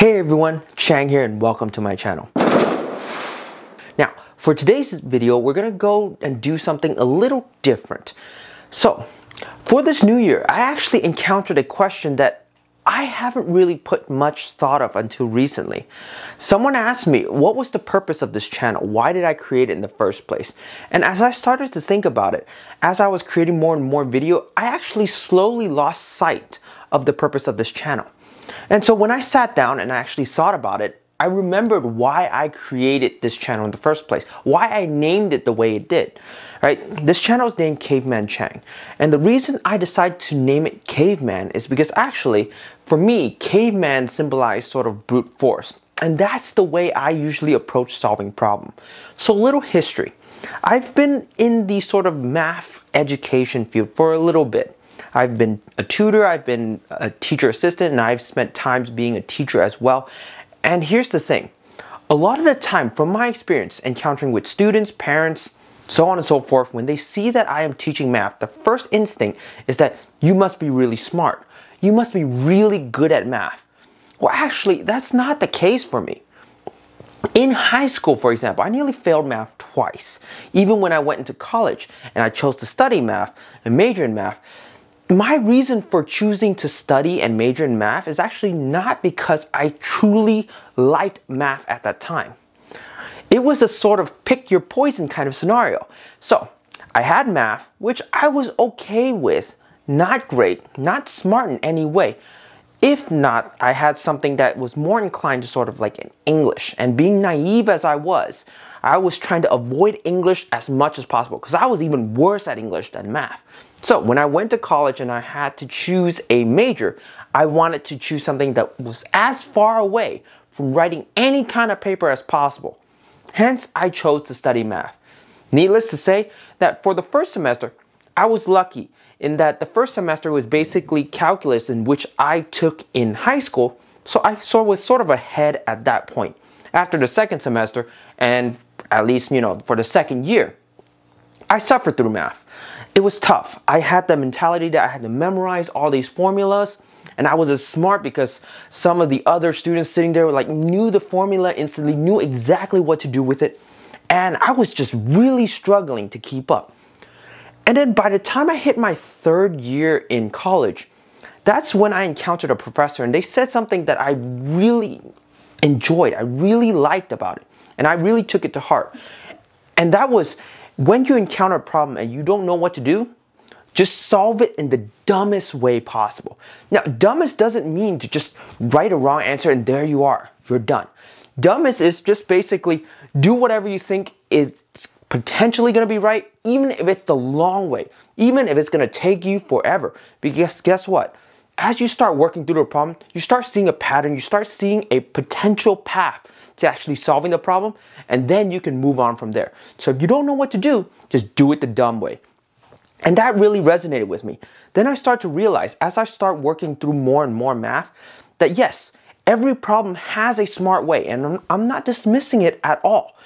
Hey everyone, Chang here and welcome to my channel. Now, for today's video, we're gonna go and do something a little different. So, for this new year, I actually encountered a question that I haven't really put much thought of until recently. Someone asked me, what was the purpose of this channel? Why did I create it in the first place? And as I started to think about it, as I was creating more and more video, I actually slowly lost sight of the purpose of this channel. And so when I sat down and I actually thought about it, I remembered why I created this channel in the first place, why I named it the way it did. Right? This channel is named Caveman Chang. And the reason I decided to name it Caveman is because actually, for me, caveman symbolized sort of brute force. And that's the way I usually approach solving problem. So little history. I've been in the sort of math education field for a little bit. I've been a tutor, I've been a teacher assistant, and I've spent times being a teacher as well. And here's the thing. A lot of the time, from my experience encountering with students, parents, so on and so forth, when they see that I am teaching math, the first instinct is that you must be really smart. You must be really good at math. Well, actually, that's not the case for me. In high school, for example, I nearly failed math twice. Even when I went into college and I chose to study math and major in math, my reason for choosing to study and major in math is actually not because I truly liked math at that time. It was a sort of pick your poison kind of scenario. So I had math, which I was okay with, not great, not smart in any way. If not, I had something that was more inclined to sort of like in English. And being naive as I was, I was trying to avoid English as much as possible because I was even worse at English than math. So when I went to college and I had to choose a major, I wanted to choose something that was as far away from writing any kind of paper as possible. Hence, I chose to study math. Needless to say that for the first semester, I was lucky in that the first semester was basically calculus in which I took in high school, so I was sort of ahead at that point. After the second semester, and at least, you know, for the second year, I suffered through math it was tough. I had the mentality that I had to memorize all these formulas and I was as smart because some of the other students sitting there like knew the formula instantly, knew exactly what to do with it. And I was just really struggling to keep up. And then by the time I hit my third year in college, that's when I encountered a professor and they said something that I really enjoyed, I really liked about it, and I really took it to heart. And that was when you encounter a problem and you don't know what to do, just solve it in the dumbest way possible. Now, dumbest doesn't mean to just write a wrong answer and there you are, you're done. Dumbest is just basically do whatever you think is potentially going to be right, even if it's the long way, even if it's going to take you forever. Because guess what? As you start working through the problem, you start seeing a pattern, you start seeing a potential path to actually solving the problem, and then you can move on from there. So if you don't know what to do, just do it the dumb way. And that really resonated with me. Then I start to realize as I start working through more and more math that yes, every problem has a smart way, and I'm, not dismissing it at all.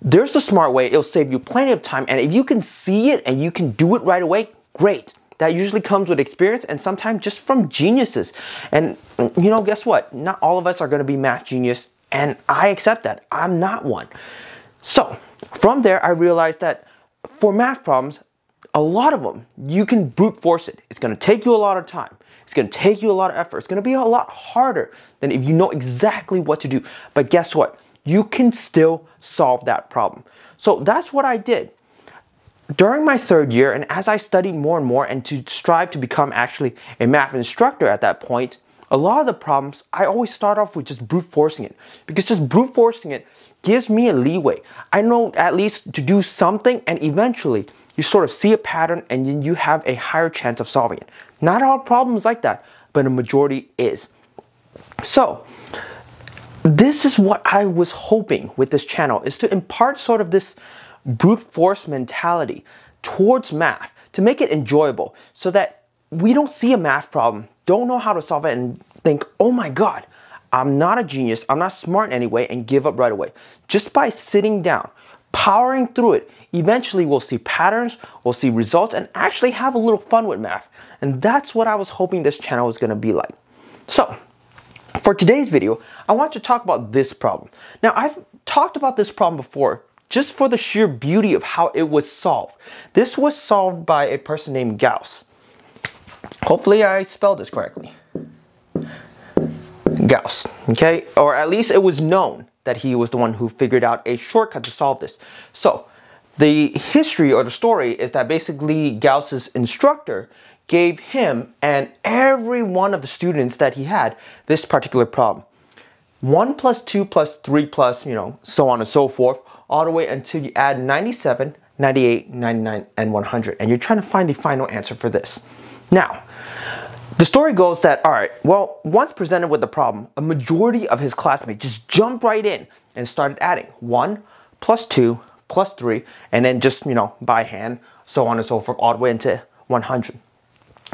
There's a smart way, it'll save you plenty of time, and if you can see it and you can do it right away, great. That usually comes with experience and sometimes just from geniuses. And you know, guess what? Not all of us are gonna be math genius and I accept that. I'm not one. So from there, I realized that for math problems, a lot of them, you can brute force it. It's gonna take you a lot of time. It's gonna take you a lot of effort. It's gonna be a lot harder than if you know exactly what to do. But guess what? You can still solve that problem. So that's what I did. During my third year, and as I studied more and more and to strive to become actually a math instructor at that point, a lot of the problems, I always start off with just brute forcing it because just brute forcing it gives me a leeway. I know at least to do something and eventually you sort of see a pattern and then you have a higher chance of solving it. Not all problems like that, but a majority is. So, this is what I was hoping with this channel is to impart sort of this brute force mentality towards math to make it enjoyable so that we don't see a math problem don't know how to solve it and think, oh my God, I'm not a genius, I'm not smart anyway, and give up right away. Just by sitting down, powering through it, eventually we'll see patterns, we'll see results, and actually have a little fun with math. And that's what I was hoping this channel was gonna be like. So, for today's video, I want to talk about this problem. Now, I've talked about this problem before, just for the sheer beauty of how it was solved. This was solved by a person named Gauss. Hopefully I spelled this correctly. Gauss, okay? Or at least it was known that he was the one who figured out a shortcut to solve this. So, the history or the story is that basically Gauss's instructor gave him and every one of the students that he had this particular problem. 1 plus 2 plus 3 plus, you know, so on and so forth, all the way until you add 97, 98, 99, and 100. And you're trying to find the final answer for this. Now, the story goes that, all right, well, once presented with the problem, a majority of his classmates just jumped right in and started adding 1 plus 2 plus 3, and then just, you know, by hand, so on and so forth, all the way into 100.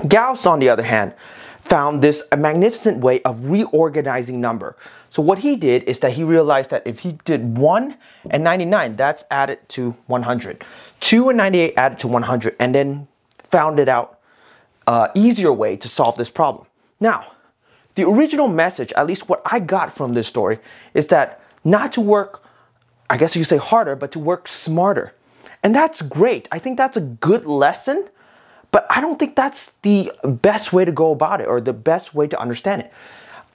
Gauss, on the other hand, found this a magnificent way of reorganizing number. So what he did is that he realized that if he did 1 and 99, that's added to 100. 2 and 98 added to 100, and then found it out uh, easier way to solve this problem. Now, the original message, at least what I got from this story, is that not to work, I guess you say harder, but to work smarter. And that's great. I think that's a good lesson but I don't think that's the best way to go about it or the best way to understand it.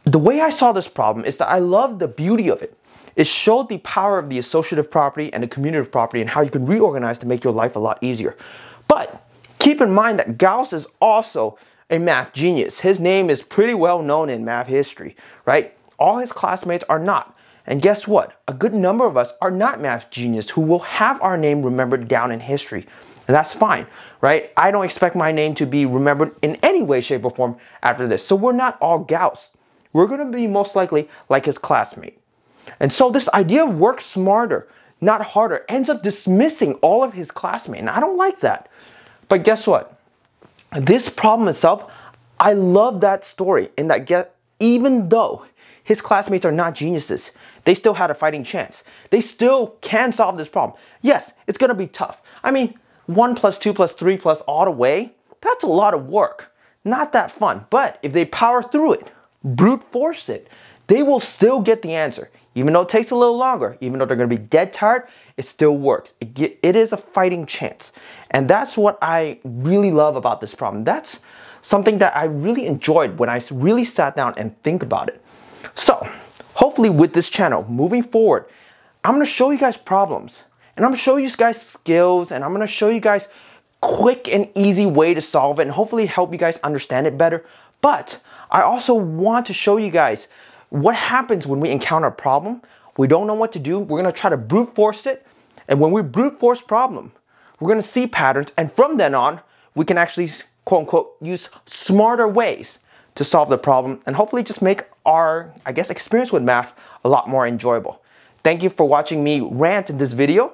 The way I saw this problem is that I love the beauty of it. It showed the power of the associative property and the commutative property and how you can reorganize to make your life a lot easier. But keep in mind that Gauss is also a math genius. His name is pretty well known in math history, right? All his classmates are not. And guess what? A good number of us are not math genius who will have our name remembered down in history. And that's fine, right? I don't expect my name to be remembered in any way, shape, or form after this. So we're not all Gauss. We're going to be most likely like his classmate. And so this idea of work smarter, not harder, ends up dismissing all of his classmates. And I don't like that. But guess what? This problem itself, I love that story in that get, even though his classmates are not geniuses, they still had a fighting chance. They still can solve this problem. Yes, it's to be tough. I mean, 1 plus 2 plus 3 plus all the way, that's a lot of work. Not that fun. But if they power through it, brute force it, they will still get the answer. Even though it takes a little longer, even though they're going to be dead tired, it still works. It, get, it is a fighting chance. And that's what I really love about this problem. That's something that I really enjoyed when I really sat down and think about it. So, hopefully with this channel, moving forward, I'm going to show you guys problems and I'm gonna show you guys skills and I'm gonna show you guys quick and easy way to solve it and hopefully help you guys understand it better. But I also want to show you guys what happens when we encounter a problem. We don't know what to do. We're gonna try to brute force it. And when we brute force problem, we're gonna see patterns. And from then on, we can actually quote unquote use smarter ways to solve the problem and hopefully just make our, I guess, experience with math a lot more enjoyable. Thank you for watching me rant in this video.